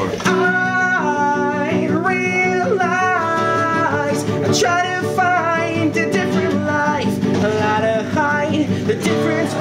I realize I try to find a different life, a lot to hide the difference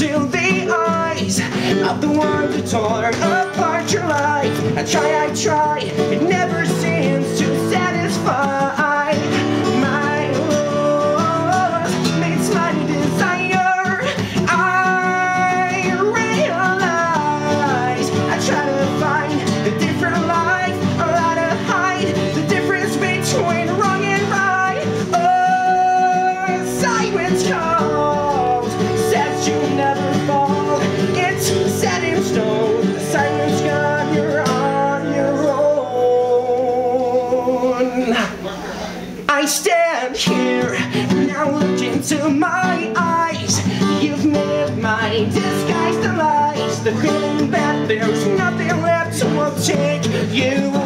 into the eyes of the one who tore apart your life. I try, I try, I stand here now look into my eyes. You've made my disguise the lies. The feeling that there's nothing left will take you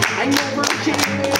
I never cheated.